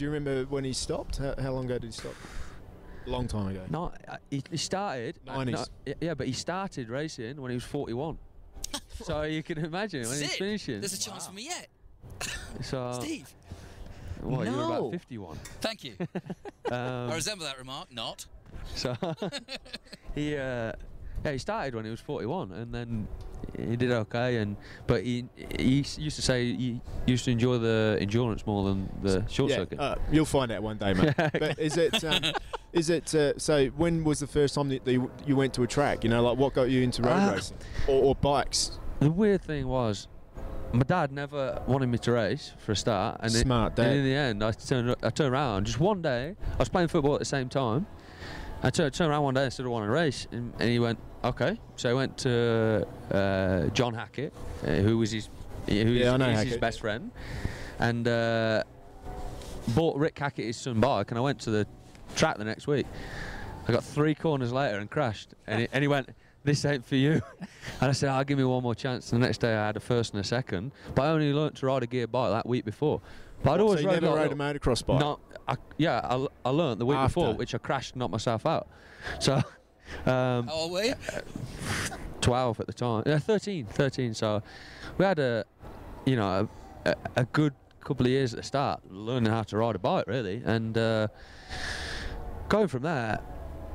Do you remember when he stopped? How, how long ago did he stop? A long time ago. No, uh, he, he started. uh, 90s. no, yeah, but he started racing when he was 41. so you can imagine when he's finishing. There's a chance for me yet. So Steve, what, you were No. about 51. thank you. I Um, resemble that remark. Not. so he, uh, yeah, he started when he was 41, and then he did okay. And but he he used to say he used to enjoy the endurance more than the short yeah, circuit. uh, you'll find out one day, mate. But is it? Um, is it? Uh, so when was the first time that you, you went to a track? You know, like what got you into road Ah. racing or, or bikes? The weird thing was, my dad never wanted me to race for a start, and it- Smart and in the end, I turned I turned around. Just one day, I was playing football at the same time. I turned, turned around one day and said I want to race, and, and he went, okay. So I went to uh, John Hackett, uh, who was his, who Yeah, I is- know his best friend, and uh, bought Rick Hackett his son bike, and I went to the track the next week. I got three corners later and crashed, and he, and he went, "This ain't for you." And I said, "I'll give me one more chance." And the next day, I had a first and a second, but I only learnt to ride a gear bike that week before. But I'd So always you rode never rode a motocross bike. No, I, yeah, I learnt the week After. before, which I crashed, and knocked myself out. So, um, How old were you? 12 at the time. Yeah, 13, 13. So we had a, you know, a, a, a good couple of years at the start learning how to ride a bike, really. And uh, going from there,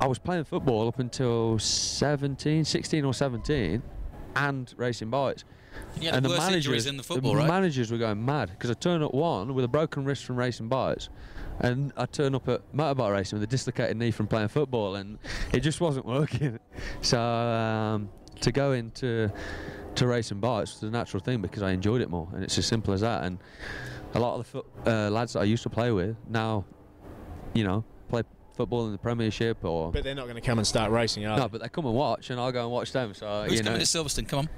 I was playing football up until 17, 16 or 17 and racing bikes. You had and the the worst managers, injuries in the football, right? managers were going mad because I turned up one with a broken wrist from racing bikes, and I turned up at motorbike racing with a dislocated knee from playing football, and it just wasn't working. So um, to go into to racing bikes was the natural thing because I enjoyed it more, and it's as simple as that. And a lot of the foot, uh, lads that I used to play with now, you know, play football in the Premiership or. But they're not going to come and start racing, are no, they? but they come and watch, and I'll go and watch them. So Who's you know, coming to Silverstone? Come on.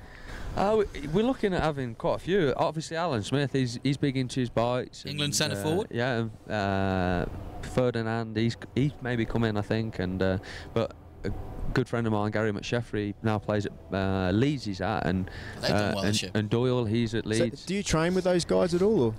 Uh, we- we're looking at having quite a few. Obviously, Alan Smith, he's he's big into his bikes. England centre uh, forward? Yeah, uh, Ferdinand, he's he's maybe come in, I think, and uh, but. A good friend of mine, Gary McSheffrey, now plays at uh, Leeds. He's at, and They've done uh, well and, this year. and Doyle, he's at So Leeds. do you train with those guys at all? Or?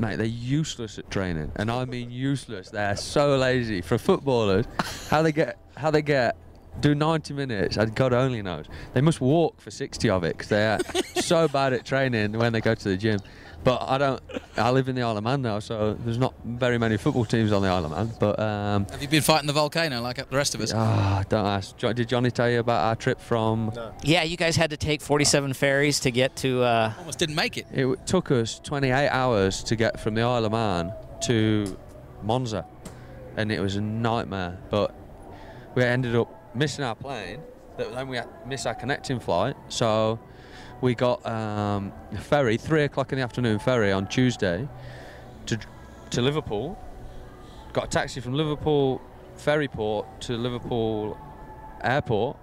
Mate, they're useless at training, and I mean useless. They're so lazy for footballers. How they get, how they get, do 90 minutes. and God only knows. They must walk for 60 of it because they're so bad at training when they go to the gym. But I don't. I live in the Isle of Man now, so there's not very many football teams on the Isle of Man. But um, Have you been fighting the volcano like the rest of us? ah, don't ask. Did Johnny tell you about our trip from? No. Yeah, you guys had to take 47 ferries to get to. Uh, Almost didn't make it. It took us 28 hours to get from the Isle of Man to Monza, and it was a nightmare. But we ended up missing our plane. That then we had miss our connecting flight. So we got um, a ferry, three o'clock in the afternoon ferry on Tuesday, to to Liverpool. Got a taxi from Liverpool ferry port to Liverpool airport.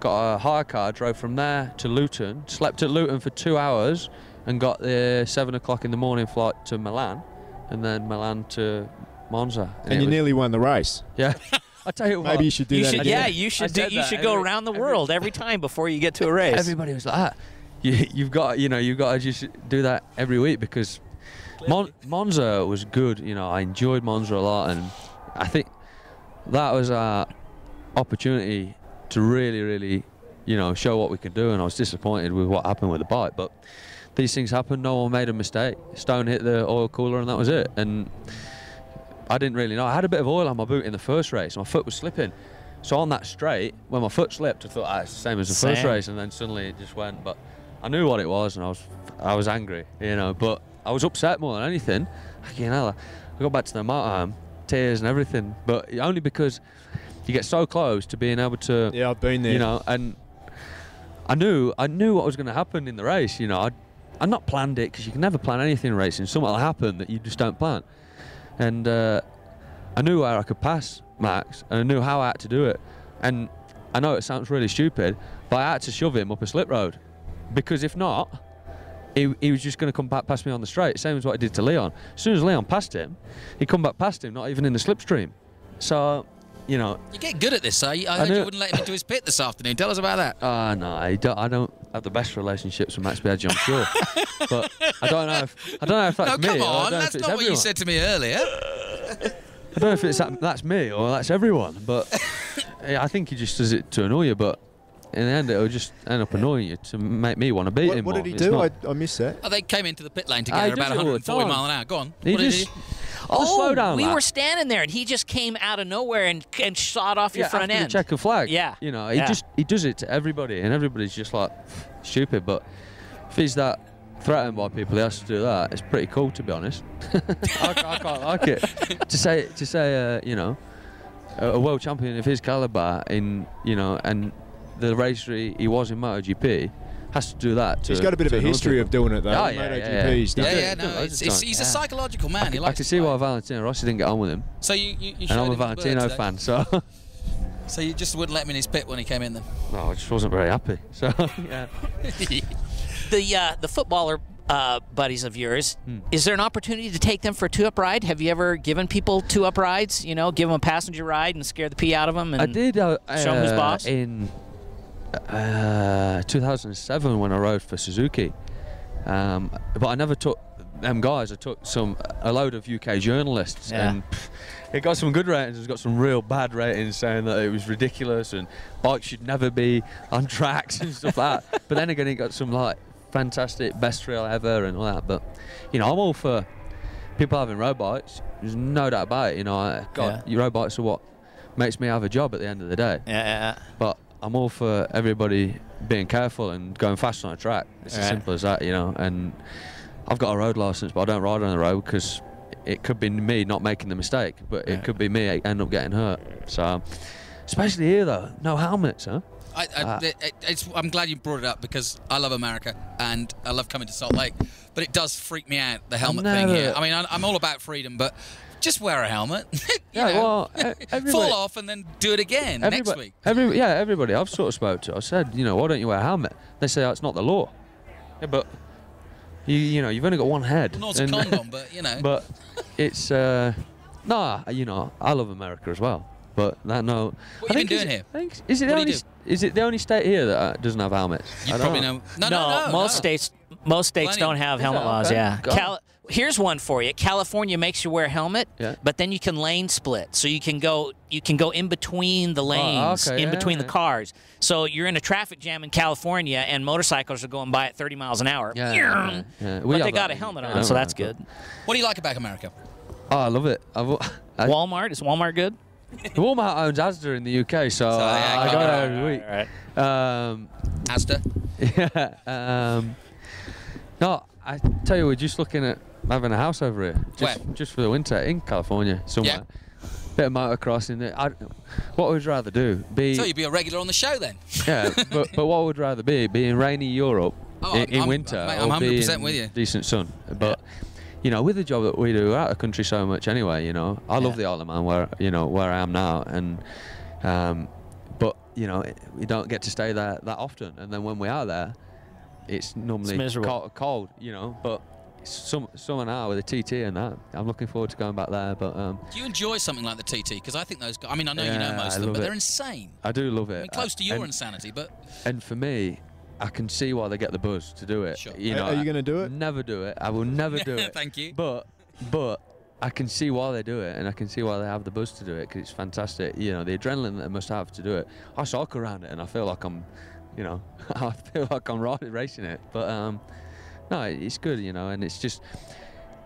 Got a hire car, drove from there to Luton. Slept at Luton for two hours, and got the seven o'clock in the morning flight to Milan, and then Milan to Monza. And, it you nearly won the race. yeah. I tell you what, Maybe you should do you that should, again. yeah, you should. Do, said you should go every- around the world every time before you get to a race. Everybody was like that. You, you've got, you know, you've got to just do that every week because Mon- Monza was good. You know, I enjoyed Monza a lot, and I think that was our opportunity to really, really, you know, show what we can do. And I was disappointed with what happened with the bike, but these things happen. No one made a mistake. Stone hit the oil cooler, and that was it. And I didn't really know. I had a bit of oil on my boot in the first race. My foot was slipping. So on that straight, when my foot slipped, I thought ah, it's the same as the first race, and then suddenly it just went. But I knew what it was, and I was I was angry, you know. But I was upset more than anything. You know, I got back to the motorhome, tears and everything, but only because you get so close to being able to, Yeah, I've been there. you know, and I knew I knew what was going to happen in the race. You know, I I not planned it because you can never plan anything in racing. Something will happen that you just don't plan, and uh, I knew where I could pass Max, and I knew how I had to do it. And I know it sounds really stupid, but I had to shove him up a slip road because if not, he, he was just going to come back past me on the straight, same as what he did to Leon. As soon as Leon passed him, he come back past him, not even in the slipstream. So, you know, You get good at this, so I heard knew- you wouldn't let him into his pit this afternoon. Tell us about that. Ah, no, I don't, I don't have the best relationships with Max Biaggi, I'm sure. but I don't know if I don't know if that's no, me. come or I on. don't know That's it's not what you said to me earlier. I don't know if it's that, that's me or that's everyone, but I think he just does it to annoy you. But in the end, it'll just end up annoying you to make me want to beat What, him. what more. did he It's do? not- I, I missed that. Oh, they came into the pit lane together about it all the 140 time. mile an hour. Go on. he what just. Oh, slow down, oh, we lad. were standing there, and he just came out of nowhere and and shot off your yeah, front after end. the checker flag. Yeah. you know, he Yeah. just he does it to everybody, and everybody's just like stupid. But if he's that threatened by people, he has to do that. It's pretty cool, to be honest. I, I can't like it. to say to say, uh, you know, a, a world champion of his caliber in you know, and the racer he, he was in MotoGP has to do that. To, He's got a bit of a history of doing it though. Yeah, yeah, MotoGP, yeah, he's yeah. Yeah, yeah, no, it's, it's, times. he's a psychological man. I, he can- I can see why Valentino Rossi didn't get on with him, So you, you, you and I'm a him the bird Valentino fan, so So you just wouldn't let him in his pit when he came in then? no, I just wasn't very happy. So yeah. The uh, the footballer uh, buddies of yours, Hmm. is there an opportunity to take them for a two up ride? Have you ever given people two up rides? You know, give them a passenger ride and scare the pee out of them? And I did uh, show 'em who's uh, boss? in uh, 2007 when I rode for Suzuki, um, but I never took them guys. I took some a load of UK journalists, Yeah. and pff, it got some good ratings. It's got some real bad ratings saying that it was ridiculous and bikes should never be on tracks and stuff like that. But then again, it got some like fantastic best trail ever and all that. But you know, I'm all for people having road bikes. There's no doubt about it. You know, I, God, your road bikes are what makes me have a job at the end of the day. yeah, yeah, But I'm all for everybody being careful and going fast on a track. It's as simple as that, you know. And I've got a road license, but I don't ride on the road because it could be me not making the mistake, but Yeah. it could be me end up getting hurt. So, especially here though, no helmets, huh? I, I, Ah. it, I'm glad you brought it up because I love America and I love coming to Salt Lake, but it does freak me out the helmet thing here. I mean, I, I'm all about freedom, but just wear a helmet. Yeah, know, well, fall off and then do it again next week. every, yeah, everybody I've sort of spoke to, I said, you know, why don't you wear a helmet? They say oh, it's not the law. Yeah, but you, you know, you've only got one head. Not a condom, but you know. but it's uh, nah, you know, I love America as well. But that no. What I you been think is doing it- here? I think, is it What the do only? Is it the only state here that uh, doesn't have helmets? you I don't probably know. No, no, no. most no. states most states Plenty. don't have helmet laws. okay? Yeah. Cal- here's one for you. California makes you wear a helmet, Yeah. but then you can lane split, so you can go you can go in between the lanes, Oh, okay, in yeah, between yeah. the cars. So you're in a traffic jam in California, and motorcycles are going by at 30 miles an hour. Yeah, yeah, yeah, yeah. But they got a helmet on, so that's good. What do you like about America? Oh, I love it. I've, I, Walmart is Walmart good? Walmart owns Asda in the UK, so, So, yeah, I, I go on. there every week. All right. Um, Asda. yeah. Um, no, I tell you, we're just looking at having a house over here, just Where? just for the winter in California somewhere. Yeah. Bit of motocross in there. I, what would you rather do? Be So you'd be a regular on the show then? yeah, but but what would rather be? Be in rainy Europe Oh, in, in I'm- winter, mate, or I'm be 100% in with you. decent sun? But you know, with the job that we do, we're out of country so much anyway. You know, I love the Isle of Man where you know where I am now, and um, but you know, it- we don't get to stay there that often. And then when we are there, it's normally miserable. cold, cold, you know. But it's some summer now with the TT and that, I'm looking forward to going back there. But um, Do you enjoy something like the TT? Because I think those guys, I mean, I know you know most I of them, but it. they're insane. I do love it. I mean, close to your and, insanity, but and for me, I can see why they get the buzz to do it. Sure. You know, are you gonna do it? Never do it. I will never do it. Thank you. But but I can see why they do it, and I can see why they have the buzz to do it because it's fantastic. You know, the adrenaline that they must have to do it. I cycle around it, and I feel like I'm, you know, I feel like I'm riding, racing it. But um, no, it's good. You know, and it's just.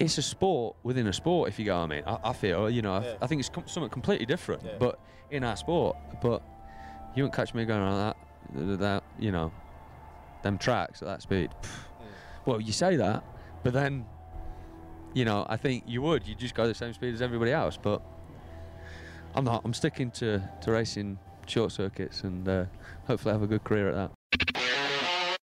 It's a sport within a sport, if you go. I mean, I, I feel you know. I- Yeah. I, think it's com- something completely different, Yeah. but in our sport. But you won't catch me going on that, that you know, them tracks at that speed. Well, you say that, but then, you know, I think you would. You'd just go the same speed as everybody else. But I'm not. I'm sticking to to racing short circuits and uh, hopefully have a good career at that.